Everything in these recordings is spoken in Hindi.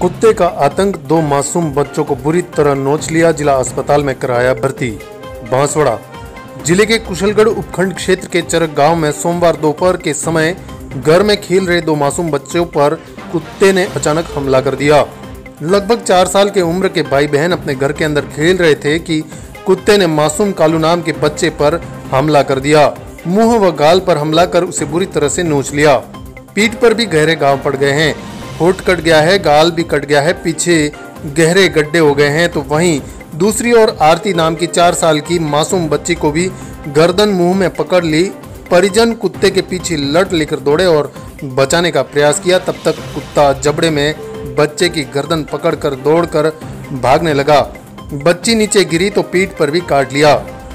कुत्ते का आतंक दो मासूम बच्चों को बुरी तरह नोच लिया, जिला अस्पताल में कराया भर्ती। बांसवाड़ा ज़िले के कुशलगढ़ उपखंड क्षेत्र के चरक गाँव में सोमवार दोपहर के समय घर में खेल रहे दो मासूम बच्चों पर कुत्ते ने अचानक हमला कर दिया। लगभग चार साल के उम्र के भाई बहन अपने घर के अंदर खेल रहे थे कि कुत्ते ने मासूम कालू नाम के बच्चे पर हमला कर दिया। मुँह व गाल पर हमला कर उसे बुरी तरह से नोच लिया। पीठ पर भी गहरे घाव पड़ गए हैं। होठ कट गया है, गाल भी कट गया है, पीछे गहरे गड्ढे हो गए हैं तो वहीं दूसरी ओर आरती नाम की चार साल की मासूम बच्ची को भी गर्दन मुँह में पकड़ ली, परिजन कुत्ते के पीछे लट लेकर दौड़े और बचाने का प्रयास किया, तब तक कुत्ता जबड़े में बच्चे की गर्दन पकड़कर दौड़कर भागने लगा। बच्ची नीचे गिरी तो पीठ पर भी काट लिया।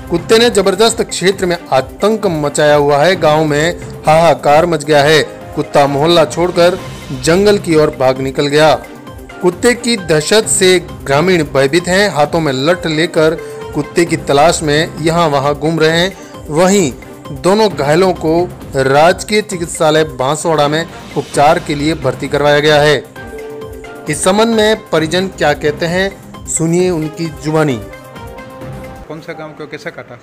कुत्ते ने ज़बरदस्त क्षेत्र में आतंक मचाया हुआ है, गाँव में हाहाकार मच गया है। कुत्ता मोहल्ला छोड़कर जंगल की ओर भाग निकल गया कुत्ते की दहशत से ग्रामीण भयभीत हैं हाथों में लट लेकर कुत्ते की तलाश में यहाँ वहाँ घूम रहे हैं वहीं दोनों घायलों को राजकीय चिकित्सालय बांसवाड़ा में उपचार के लिए भर्ती करवाया गया है इस संबंध में परिजन क्या कहते हैं सुनिए उनकी जुबानी कौन सा गाँव क्यों कैसे काटा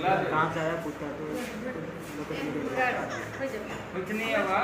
कहाँ से आया पूछता तो कितनी हवा